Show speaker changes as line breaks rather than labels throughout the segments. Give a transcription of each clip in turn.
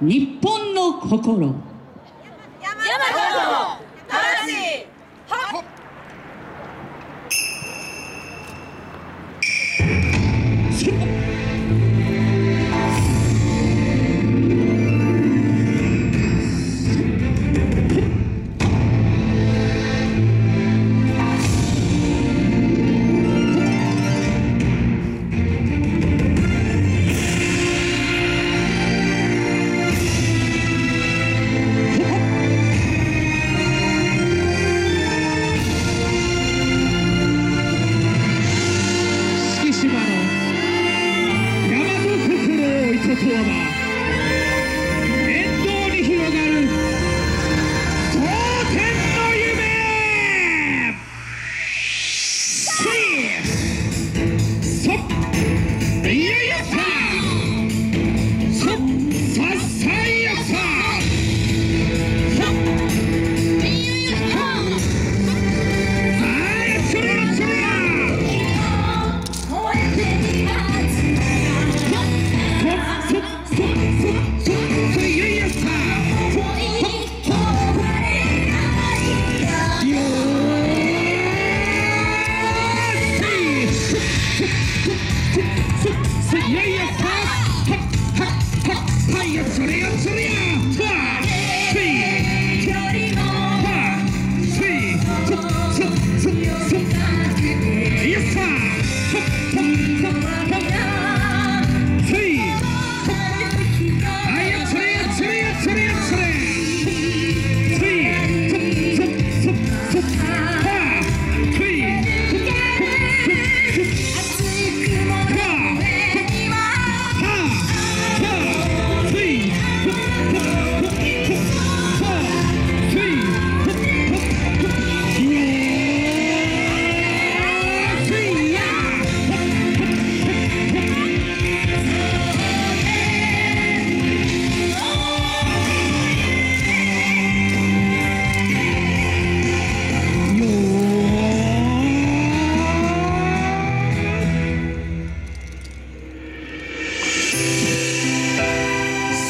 日本の心。
の広に広がる当天の夢。Yes, sir.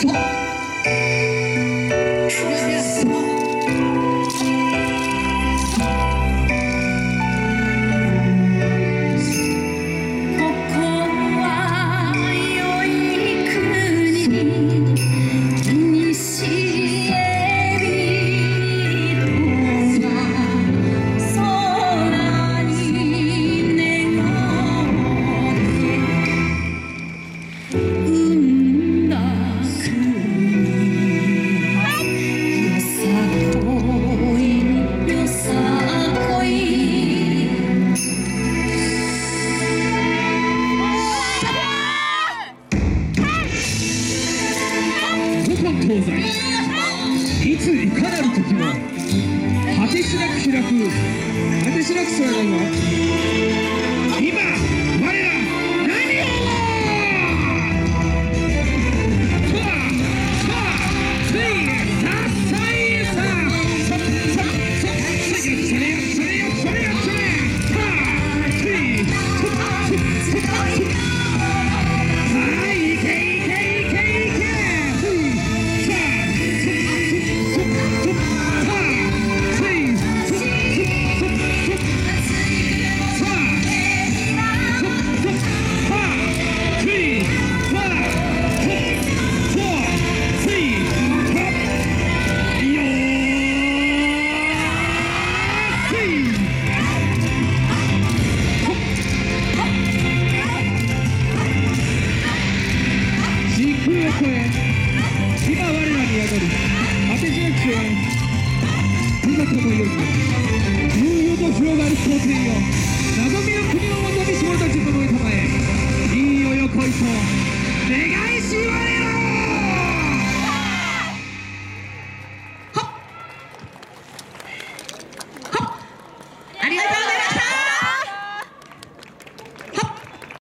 我出生いついかなる時も果てしなく開く果てしなく空が今時空を超え今我らに宿る当て字を超え今ともよく悠々と広がる光景よ。